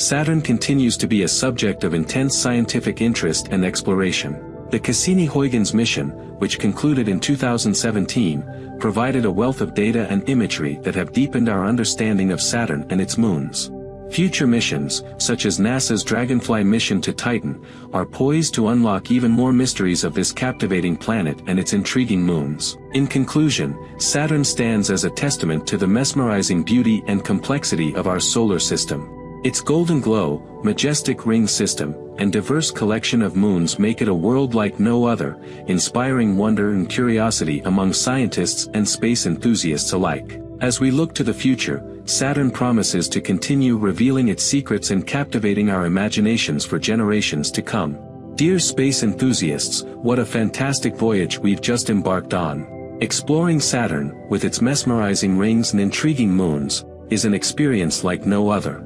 Saturn continues to be a subject of intense scientific interest and exploration. The Cassini-Huygens mission, which concluded in 2017, provided a wealth of data and imagery that have deepened our understanding of Saturn and its moons. Future missions, such as NASA's Dragonfly mission to Titan, are poised to unlock even more mysteries of this captivating planet and its intriguing moons. In conclusion, Saturn stands as a testament to the mesmerizing beauty and complexity of our solar system. Its golden glow, majestic ring system, and diverse collection of moons make it a world like no other, inspiring wonder and curiosity among scientists and space enthusiasts alike. As we look to the future, Saturn promises to continue revealing its secrets and captivating our imaginations for generations to come. Dear space enthusiasts, what a fantastic voyage we've just embarked on. Exploring Saturn, with its mesmerizing rings and intriguing moons, is an experience like no other.